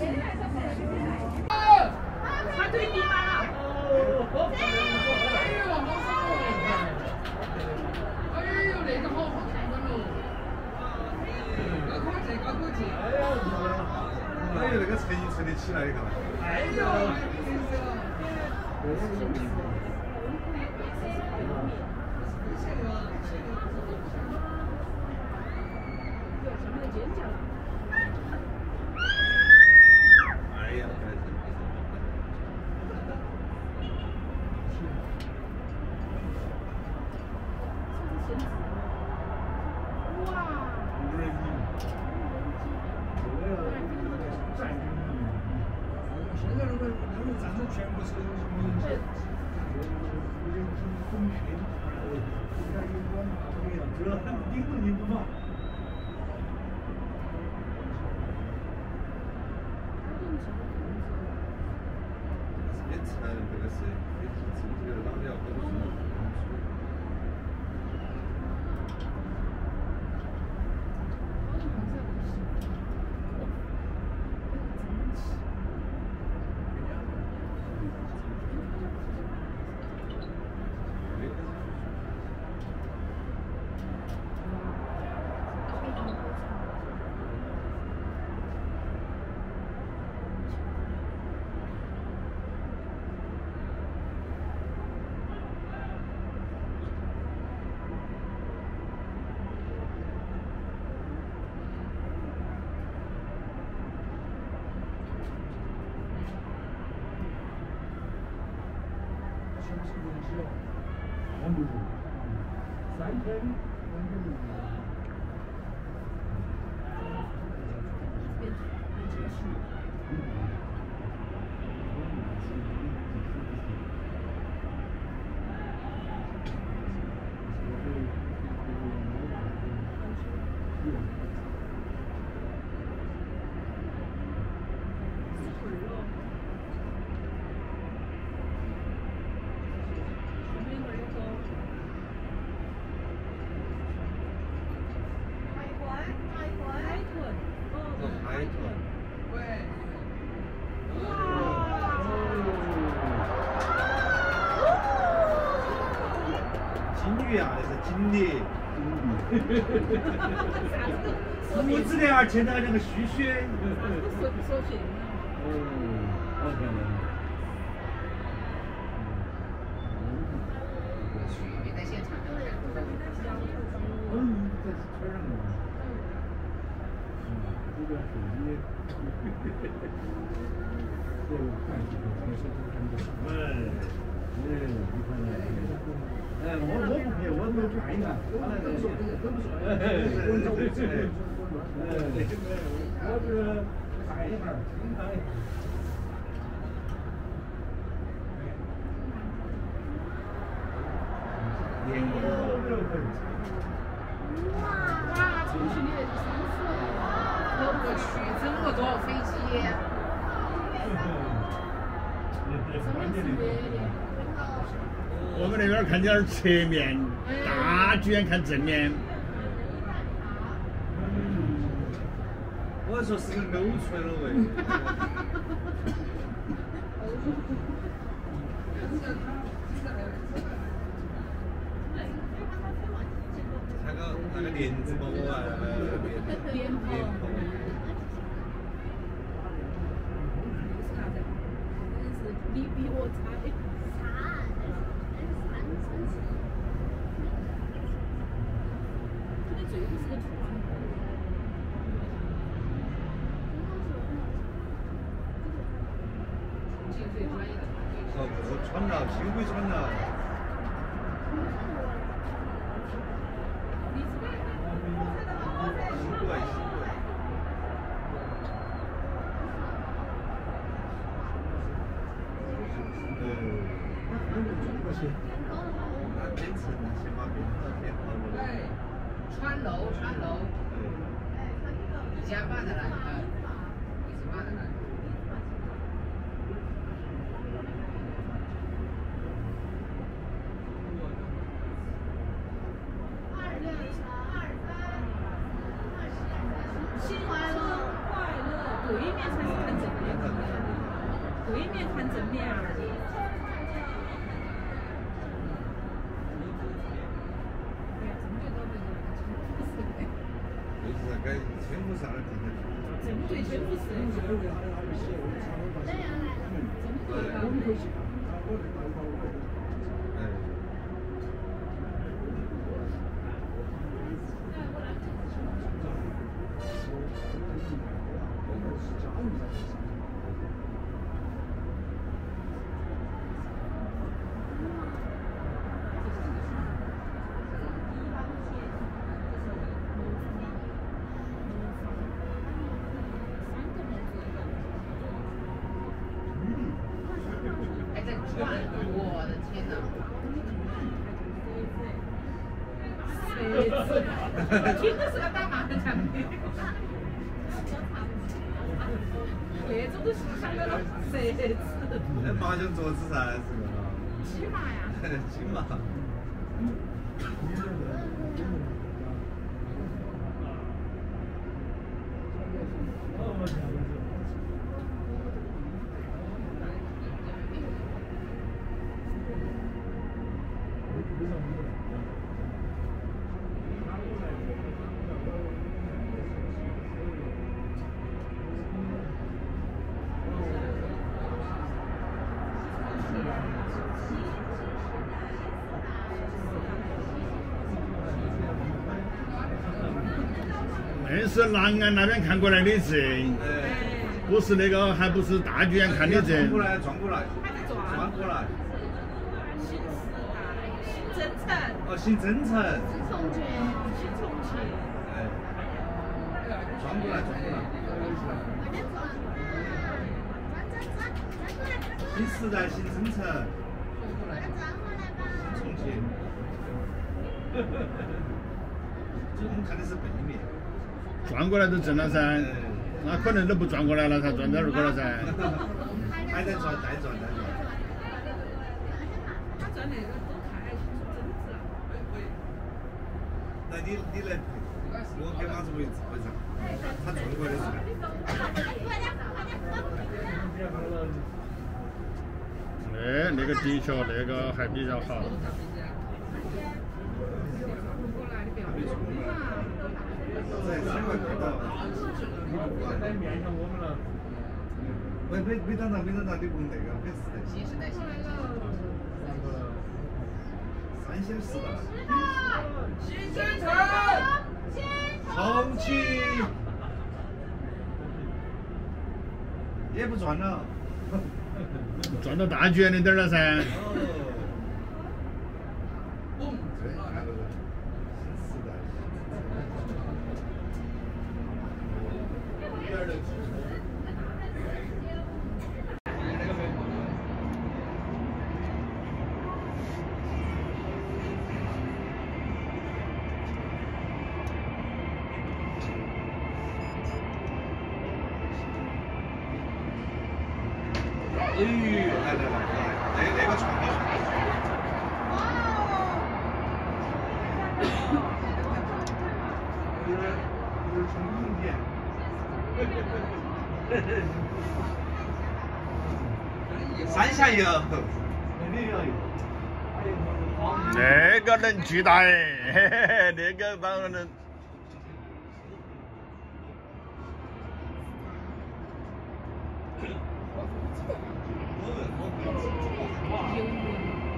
他对你吗？哎呦，那个好好看的喽！高科技，高科技！哎呀，哎呦，那个成一成的起来一个。哎呦！哎呀，现在那个那个战斗全部是什么？风群，你看有光马不一样，这顶都顶不嘛。也成这个是，也是这个老料都是。完不住，三天完不住。海豚。喂，金鱼啊，那是锦鲤。父子俩儿牵到两个须须。哦，好漂亮。别在现场。嗯，这是村上的。嗯，这个手机。这个看还是很多。哎，哎，你看那。哎，我我不拍，我我看一看。都不说，都说。哎哎哎哎。哎，我是看一下，听看一下。连我都可以。哇，重庆的山水，我去整个坐飞机。真的是美的。我们那边看点儿侧面，大剧院看正面。我说是个勾出来了喂。那个那个帘子嘛，我啊，那个帘莲蓬帘蓬。是啥子？真是你比我差。这个是个船。重庆最专业的团队。哦，不穿了，幸亏穿了。辛苦啊，辛苦啊。嗯，那编程先把编程编好了。对，川楼，川楼，一家办的来，嗯，一直办的来。新快乐，快乐，对面才是看正看正面啊。就是该全部上的地铁。正对全部是。还在我的天哪！听的是个打麻将的，那种都 是想到了设置。那麻将桌子噻，是吧。骑马呀。骑马。那是南岸那边看过来的证，不是那个，还不是大剧院看的证。转过来，转过来，转。过来。新时代，新征程。哦，新征程。新重庆，新重庆。哎。转过来，转过来。新时代，新征程。新重庆。这我们看的是背面。转过来都挣了噻，那可能都不转过来了，才转到这个了噻。还在转，再转，再转。他转那个都看还是真子啊？那你你来，我给马子为为啥？他转过来是？哎，那个的确，那个还比较好。在三块看到。在面向我们了。没没没等到，没等到，你问那个没事的。新时代，新时代。三星时代。新征程。重庆。也不转了。转到大剧院那点了噻。哎，来来来，那那个床好。有点有点冲动点。三下油。那个能巨大哎，那个当然能。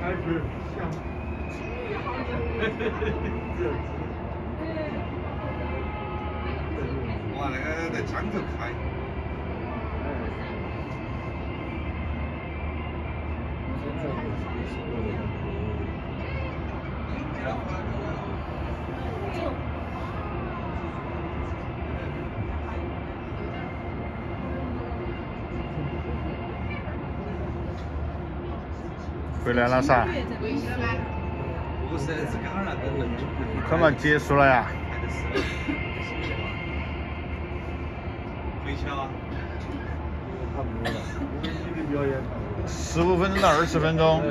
开始想。哇，那个在江头开。回来了噻。不是，是刚刚那个人就。怎么结束了呀？回去啊。十五分钟到二十分钟。